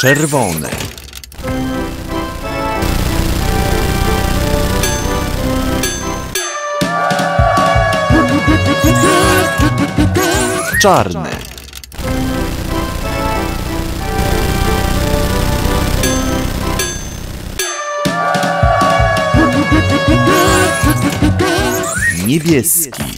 Czerwony. Czarny. Niebieski.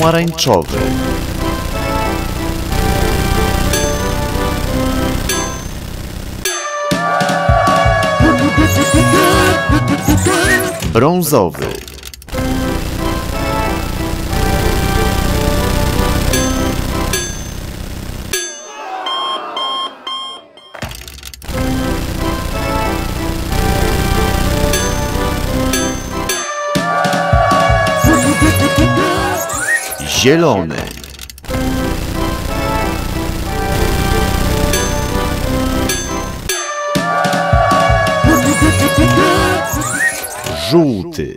Pomarańczowy. Brązowy. Zielony. Żółty.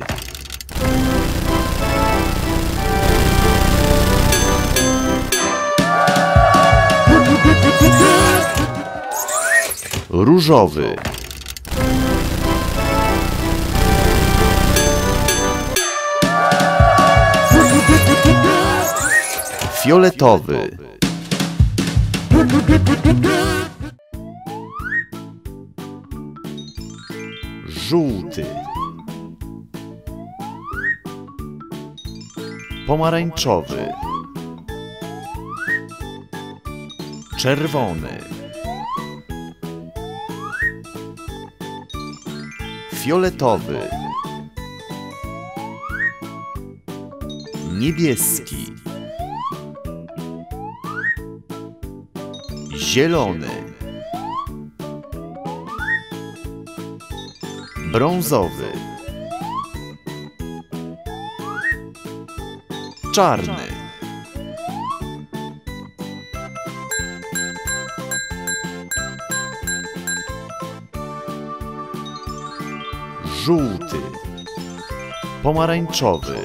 Różowy. Fioletowy. Żółty. Pomarańczowy. Czerwony. Fioletowy. Niebieski. Zielony. Brązowy. Czarny. Żółty. Pomarańczowy.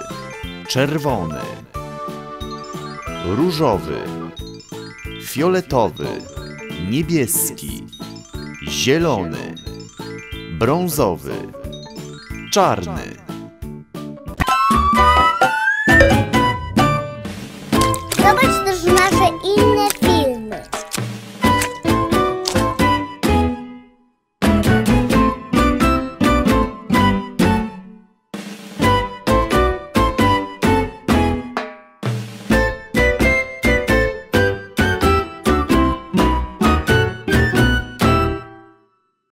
Czerwony. Różowy fioletowy, niebieski, zielony, brązowy, czarny. Zobacz też nasze inne